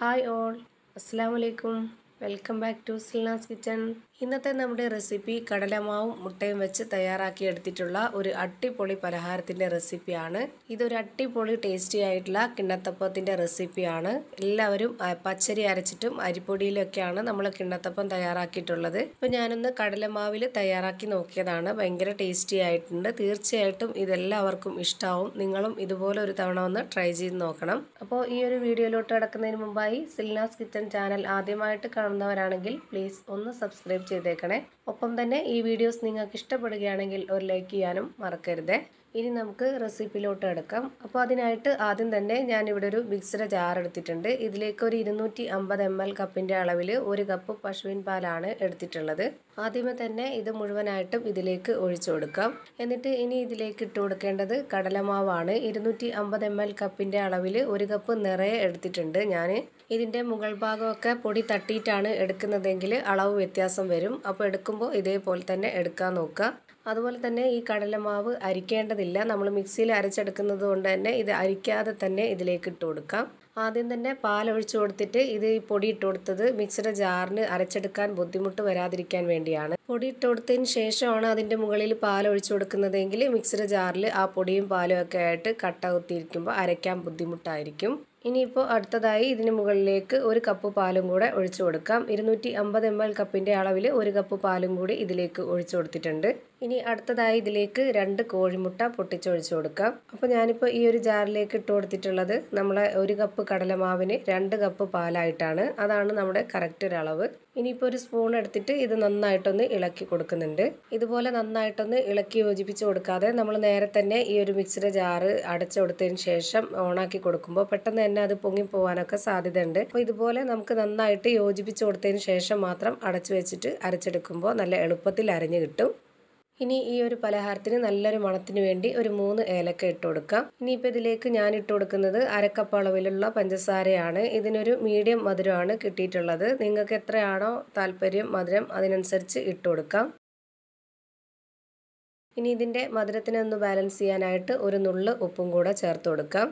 Hi all അസ്സാം വലൈക്കും Welcome back to Silnas kitchen. ഇന്നത്തെ നമ്മുടെ റെസിപ്പി കടലമാവും മുട്ടയും വെച്ച് തയ്യാറാക്കി എടുത്തിട്ടുള്ള ഒരു അട്ടിപ്പൊളി പലഹാരത്തിന്റെ റെസിപ്പിയാണ്. ഇതൊരു അട്ടിപ്പൊളി ടേസ്റ്റി ആയിട്ടുള്ള കിണ്ണത്തപ്പത്തിന്റെ റെസിപ്പിയാണ്. എല്ലാവരും പച്ചരി അരച്ചിട്ടും അരിപ്പൊടിയിലൊക്കെയാണ് നമ്മൾ കിണ്ണത്തപ്പം തയ്യാറാക്കിയിട്ടുള്ളത്. ഇപ്പോൾ ഞാനൊന്ന് കടലമാവിൽ തയ്യാറാക്കി നോക്കിയതാണ്. ഭയങ്കര ടേസ്റ്റി ആയിട്ടുണ്ട്. തീർച്ചയായിട്ടും ഇതെല്ലാവർക്കും ഇഷ്ടമാവും നിങ്ങളും ഇതുപോലെ ഒരു തവണ ഒന്ന് ട്രൈ ചെയ്ത് നോക്കണം. അപ്പോൾ ഈ ഒരു വീഡിയോയിലോട്ട് കിടക്കുന്നതിന് മുമ്പായി സിൽനാസ് കിച്ചൺ ചാനൽ ആദ്യമായിട്ട് കാണുന്നവരാണെങ്കിൽ പ്ലീസ് ഒന്ന് സബ്സ്ക്രൈബ് ചെയ്തേക്കണേ. ഒപ്പം തന്നെ ഈ വീഡിയോസ് നിങ്ങൾക്ക് ഇഷ്ടപ്പെടുകയാണെങ്കിൽ ഒരു ലൈക്ക് ചെയ്യാനും മറക്കരുതേ. ഇനി നമുക്ക് റെസിപ്പിയിലോട്ട് എടുക്കാം. അപ്പോൾ അതിനായിട്ട് ആദ്യം തന്നെ ഞാനിവിടെ ഒരു മിക്സഡ് ജാർ എടുത്തിട്ടുണ്ട്. ഇതിലേക്ക് ഒരു ഇരുന്നൂറ്റി അമ്പത് എം എൽ കപ്പിന്റെ അളവിൽ ഒരു കപ്പ് പശുവിൻ പാലാണ് എടുത്തിട്ടുള്ളത്. ആദ്യമേ തന്നെ ഇത് മുഴുവനായിട്ടും ഇതിലേക്ക് ഒഴിച്ചു കൊടുക്കാം. എന്നിട്ട് ഇനി ഇതിലേക്ക് ഇട്ട് കൊടുക്കേണ്ടത് കടലമാവാണ്. ഇരുന്നൂറ്റി അമ്പത് എം എൽ കപ്പിന്റെ അളവിൽ ഒരു കപ്പ് നിറയെ എടുത്തിട്ടുണ്ട് ഞാൻ ഇതിന്റെ മുകൾ ഭാഗമൊക്കെ പൊടി തട്ടിയിട്ടാണ് എടുക്കുന്നതെങ്കിൽ അളവ് വ്യത്യാസം വരും. അപ്പോൾ എടുക്കുമ്പോൾ ഇതേപോലെ തന്നെ എടുക്കാൻ നോക്കുക. അതുപോലെ തന്നെ ഈ കടലമാവ് അരിക്കേണ്ടതില്ല. നമ്മൾ മിക്സിയിൽ അരച്ചെടുക്കുന്നത് കൊണ്ട് തന്നെ ഇത് അരിക്കാതെ തന്നെ ഇതിലേക്ക് ഇട്ട് കൊടുക്കാം. ആദ്യം തന്നെ പാൽ ഒഴിച്ചു കൊടുത്തിട്ട് ഇത് ഈ പൊടി ഇട്ട് കൊടുത്തത് മിക്സിയുടെ ജാറിന് അരച്ചെടുക്കാൻ ബുദ്ധിമുട്ട് വരാതിരിക്കാൻ വേണ്ടിയാണ്. പൊടി ഇട്ട് കൊടുത്തതിന് ശേഷമാണ് അതിന്റെ മുകളിൽ പാൽ ഒഴിച്ചു കൊടുക്കുന്നതെങ്കിൽ മിക്സിയുടെ ജാറിൽ ആ പൊടിയും പാലും ഒക്കെ ആയിട്ട് കട്ട കുത്തിയിരിക്കുമ്പോൾ അരയ്ക്കാൻ ബുദ്ധിമുട്ടായിരിക്കും. ഇനിയിപ്പോൾ അടുത്തതായി ഇതിന് മുകളിലേക്ക് ഒരു കപ്പ് പാലും കൂടെ ഒഴിച്ചു കൊടുക്കാം. ഇരുന്നൂറ്റി അമ്പത് എം എൽ കപ്പിന്റെ അളവിൽ ഒരു കപ്പ് പാലും കൂടി ഇതിലേക്ക് ഒഴിച്ചു കൊടുത്തിട്ടുണ്ട്. ഇനി അടുത്തതായി ഇതിലേക്ക് രണ്ട് കോഴിമുട്ട പൊട്ടിച്ചൊഴിച്ചു കൊടുക്കാം. അപ്പോൾ ഞാനിപ്പോൾ ഈ ഒരു ജാറിലേക്ക് ഇട്ട് കൊടുത്തിട്ടുള്ളത് നമ്മളെ ഒരു കപ്പ് കടലമാവിന് രണ്ട് കപ്പ് പാലായിട്ടാണ്. അതാണ് നമ്മുടെ കറക്റ്റ് ഒരു അളവ് ഇനിയിപ്പോൾ ഒരു സ്പൂൺ എടുത്തിട്ട് ഇത് നന്നായിട്ടൊന്ന് ഇളക്കി കൊടുക്കുന്നുണ്ട്. ഇതുപോലെ നന്നായിട്ടൊന്ന് ഇളക്കി യോജിപ്പിച്ച് കൊടുക്കാതെ നമ്മൾ നേരെ തന്നെ ഈ ഒരു മിക്സിയുടെ ജാറ് അടച്ചു കൊടുത്തതിന് ശേഷം ഓണാക്കി കൊടുക്കുമ്പോൾ പെട്ടെന്ന് തന്നെ അത് പൊങ്ങി പോകാനൊക്കെ സാധ്യതയുണ്ട്. അപ്പോൾ ഇതുപോലെ നമുക്ക് നന്നായിട്ട് യോജിപ്പിച്ച് കൊടുത്തതിന് ശേഷം മാത്രം അടച്ചു വെച്ചിട്ട് അരച്ചെടുക്കുമ്പോൾ നല്ല എളുപ്പത്തിൽ അരഞ്ഞു കിട്ടും. ഇനി ഈ ഒരു പലഹാരത്തിന് നല്ലൊരു മണത്തിന് വേണ്ടി ഒരു മൂന്ന് ഏലക്ക ഇട്ട് കൊടുക്കാം. ഇനിയിപ്പോൾ ഇതിലേക്ക് ഞാൻ ഇട്ട് കൊടുക്കുന്നത് അരക്കപ്പ് അളവിലുള്ള പഞ്ചസാരയാണ്. ഇതിനൊരു മീഡിയം മധുരമാണ് കിട്ടിയിട്ടുള്ളത്. നിങ്ങൾക്ക് എത്രയാണോ താല്പര്യം മധുരം അതിനനുസരിച്ച് ഇട്ട് കൊടുക്കാം. ഇനി ഇതിന്റെ മധുരത്തിനൊന്ന് ബാലൻസ് ചെയ്യാനായിട്ട് ഒരു നുള്ള് ഉപ്പും കൂടെ ചേർത്ത് കൊടുക്കാം.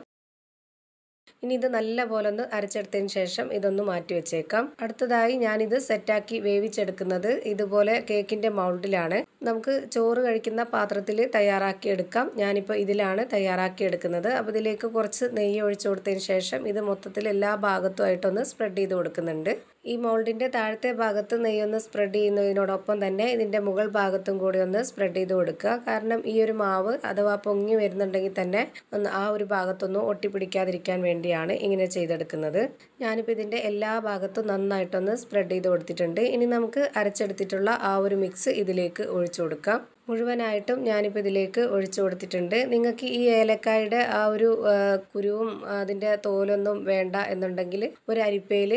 ഇനി ഇത് നല്ലപോലെ ഒന്ന് അരച്ചെടുത്തതിന് ശേഷം ഇതൊന്ന് മാറ്റി വെച്ചേക്കാം. അടുത്തതായി ഞാനിത് സെറ്റാക്കി വേവിച്ചെടുക്കുന്നത് ഇതുപോലെ കേക്കിന്റെ മൗൾഡിലാണ്. നമുക്ക് ചോറ് കഴിക്കുന്ന പാത്രത്തിൽ തയ്യാറാക്കി എടുക്കാം. ഞാനിപ്പോൾ ഇതിലാണ് തയ്യാറാക്കി എടുക്കുന്നത്. അപ്പോൾ ഇതിലേക്ക് കുറച്ച് നെയ്യ് ഒഴിച്ചു കൊടുത്തതിന് ശേഷം ഇത് മൊത്തത്തിൽ എല്ലാ ഭാഗത്തുമായിട്ടൊന്ന് സ്പ്രെഡ് ചെയ്ത് കൊടുക്കുന്നുണ്ട്. ഈ മോൾഡിന്റെ താഴത്തെ ഭാഗത്ത് നെയ്യൊന്ന് സ്പ്രെഡ് ചെയ്യുന്നതിനോടൊപ്പം തന്നെ ഇതിന്റെ മുകൾ ഭാഗത്തും കൂടി ഒന്ന് സ്പ്രെഡ് ചെയ്ത് കൊടുക്കുക. കാരണം ഈ ഒരു മാവ് അഥവാ പൊങ്ങി വരുന്നുണ്ടെങ്കിൽ തന്നെ ഒന്ന് ആ ഒരു ഭാഗത്തൊന്നും ഒട്ടിപ്പിടിക്കാതിരിക്കാൻ വേണ്ടിയാണ് ഇങ്ങനെ ചെയ്തെടുക്കുന്നത്. ഞാനിപ്പോൾ ഇതിന്റെ എല്ലാ ഭാഗത്തും നന്നായിട്ടൊന്ന് സ്പ്രെഡ് ചെയ്ത് കൊടുത്തിട്ടുണ്ട്. ഇനി നമുക്ക് അരച്ചെടുത്തിട്ടുള്ള ആ ഒരു മിക്സ് ഇതിലേക്ക് ഒഴിച്ചു കൊടുക്കാം. മുഴുവനായിട്ടും ഞാനിപ്പോൾ ഇതിലേക്ക് ഒഴിച്ചു കൊടുത്തിട്ടുണ്ട്. നിങ്ങൾക്ക് ഈ ഏലക്കായുടെ ആ ഒരു കുരുവും അതിന്റെ തോലൊന്നും വേണ്ട എന്നുണ്ടെങ്കിൽ ഒരു അരിപ്പയിൽ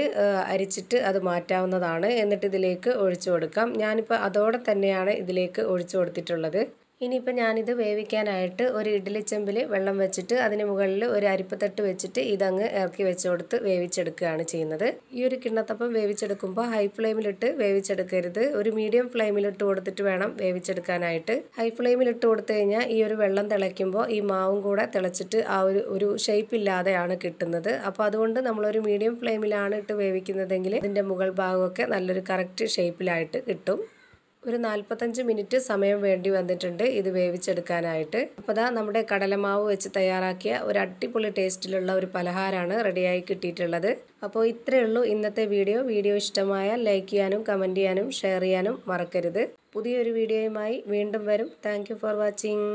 അരിച്ചിട്ട് അത് മാറ്റാവുന്നതാണ്. എന്നിട്ട് ഇതിലേക്ക് ഒഴിച്ചു കൊടുക്കാം. ഞാനിപ്പോൾ അതോടെ തന്നെയാണ് ഇതിലേക്ക് ഒഴിച്ചു കൊടുത്തിട്ടുള്ളത്. ഇനിയിപ്പോൾ ഞാനിത് വേവിക്കാനായിട്ട് ഒരു ഇഡ്ഡലി ഇഡ്ഡലിച്ചെമ്പിൽ വെള്ളം വെച്ചിട്ട് അതിന് മുകളിൽ ഒരു അരിപ്പത്തട്ട് വെച്ചിട്ട് ഇതങ്ങ് ഇറക്കി വെച്ച് കൊടുത്ത് വേവിച്ചെടുക്കുകയാണ് ചെയ്യുന്നത്. ഈ ഒരു കിണ്ണത്തപ്പം വേവിച്ചെടുക്കുമ്പോൾ ഹൈ ഫ്ലെയിമിലിട്ട് വേവിച്ചെടുക്കരുത്. ഒരു മീഡിയം ഫ്ലെയിമിലിട്ട് കൊടുത്തിട്ട് വേണം വേവിച്ചെടുക്കാനായിട്ട്. ഹൈ ഫ്ലെയിമിലിട്ട് കൊടുത്തു കഴിഞ്ഞാൽ ഈ ഒരു വെള്ളം തിളയ്ക്കുമ്പോൾ ഈ മാവും കൂടെ തിളച്ചിട്ട് ആ ഒരു ഒരു ഷേപ്പ് ഇല്ലാതെയാണ് കിട്ടുന്നത്. അപ്പോൾ അതുകൊണ്ട് നമ്മളൊരു മീഡിയം ഫ്ലെയിമിലാണ് ഇട്ട് വേവിക്കുന്നതെങ്കിൽ ഇതിന്റെ മുകൾ ഭാഗമൊക്കെ നല്ലൊരു കറക്റ്റ് ഷേപ്പിലായിട്ട് കിട്ടും. ഒരു നാൽപ്പത്തഞ്ച് മിനിറ്റ് സമയം വേണ്ടി വന്നിട്ടുണ്ട് ഇത് വേവിച്ചെടുക്കാനായിട്ട്. അപ്പോൾ ദാ നമ്മുടെ കടലമാവ് വെച്ച് തയ്യാറാക്കിയ ഒരു അടിപൊളി ടേസ്റ്റിലുള്ള ഒരു പലഹാരമാണ് റെഡിയായി കിട്ടിയിട്ടുള്ളത്. അപ്പോൾ ഇത്രയേ ഉള്ളൂ ഇന്നത്തെ വീഡിയോ. വീഡിയോ ഇഷ്ടമായ ലൈക്ക് ചെയ്യാനും കമന്റ് ചെയ്യാനും ഷെയർ ചെയ്യാനും മറക്കരുത്. പുതിയൊരു വീഡിയോയുമായി വീണ്ടും വരും. Thank for watching.